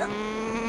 よ。